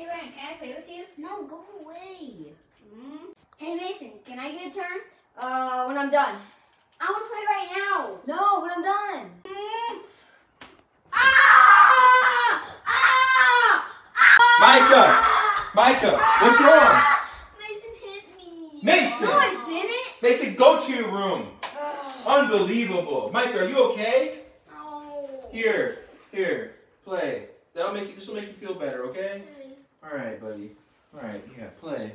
Hey Ryan, can I play with you? No, go away. Mm. Hey Mason, can I get a turn? Uh, when I'm done. I want to play right now. No, when I'm done. Mm. Ah! Ah! Micah! Micah, what's wrong? Mason hit me. Mason! No, I didn't. Mason, go to your room. Ugh. Unbelievable. Micah, are you okay? No. Here, here, play. That'll make you. This will make you feel better, okay? Buddy. All right, yeah, play.